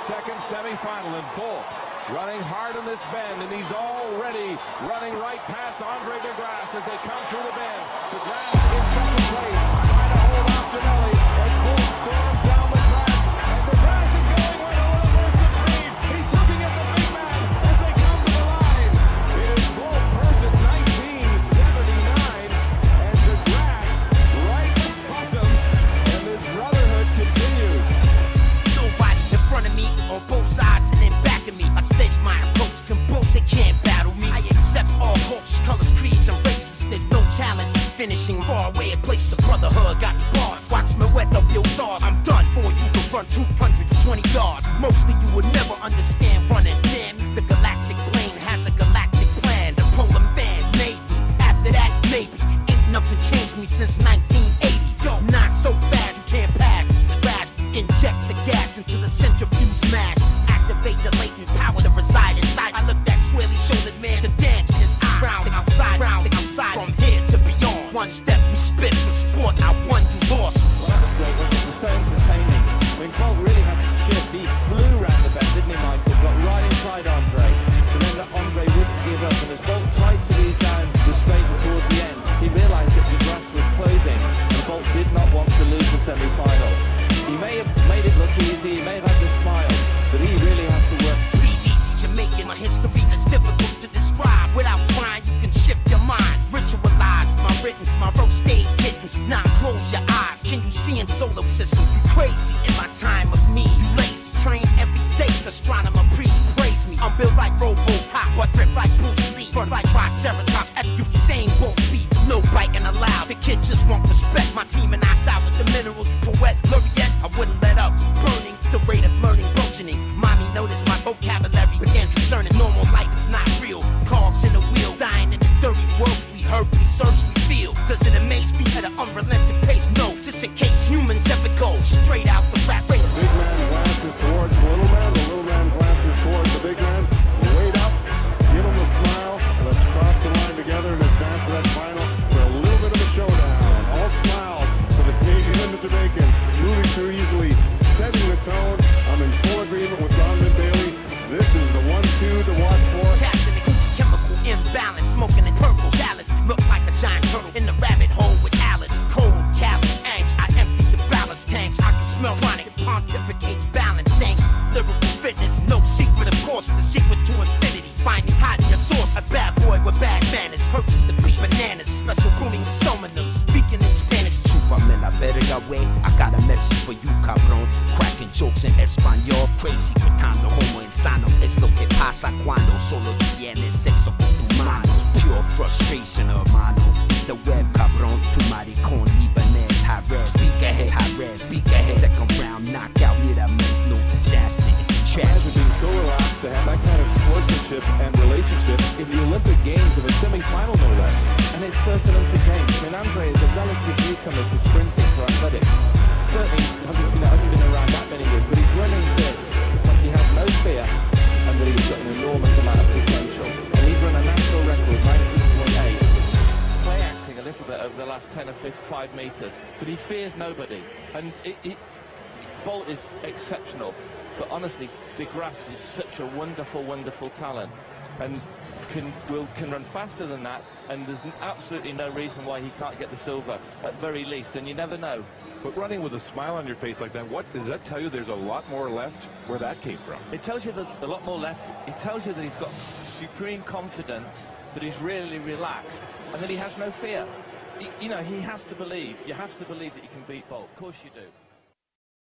second semifinal, and Bolt running hard in this bend, and he's already running right past Andre DeGrasse as they come through the bend. DeGrasse in second place, trying to hold off Janelli colors, creeds, and races. There's no challenge. Finishing far away, in place the brotherhood got bars. Watch me wet up your stars. I'm done for you to run 220 yards. Most of you would never understand running. Damn, the One step we spit for sport. I won, you lost. That was great, wasn't it? Was so entertaining. Mean, Bolt really had to shift. He flew round the bend, didn't he, Michael? Got right inside Andre. But then Andre wouldn't give up. And as Bolt tried to ease down the straight towards the end, he realised that DeGrasse was closing. And Bolt did not want to lose the semi-final. He may have made it look easy, Can you see in solar systems? You crazy in my time of need. You lazy, train every day. The astronomer priest praise me. I'm built like Robocop, The secret to infinity. Finding in your source. A bad boy with bad manners. Purchase the beat bananas. Special grooming summoner. Speaking in Spanish. Chúpame la verga, way. I got a message for you, cabrón. Cracking jokes in español. Crazy, gritando como insano. Es lo que pasa cuando solo tienes sexo con tu mano. Pure frustration, hermano. The web, cabrón. Tu maricón, and relationship in the Olympic Games of a semi-final, no less. And his first Olympic Games. I mean, Andre is a relative newcomer to sprinting for athletics. Certainly you know, hasn't been around that many years, but he's running this like he has no fear and that he's got an enormous amount of potential. And he's run a national record, 19.8. Play acting a little bit over the last 10 or 5 metres, but he fears nobody. And it, it, Bolt is exceptional, but honestly, DeGrasse is such a wonderful, wonderful talent, and can will can run faster than that. And there's absolutely no reason why he can't get the silver at very least. And you never know. But running with a smile on your face like that, what does that tell you? There's a lot more left where that came from. It tells you there's a lot more left. It tells you that he's got supreme confidence, that he's really relaxed, and that he has no fear. You know, he has to believe. You have to believe that you can beat Bolt. Of course you do.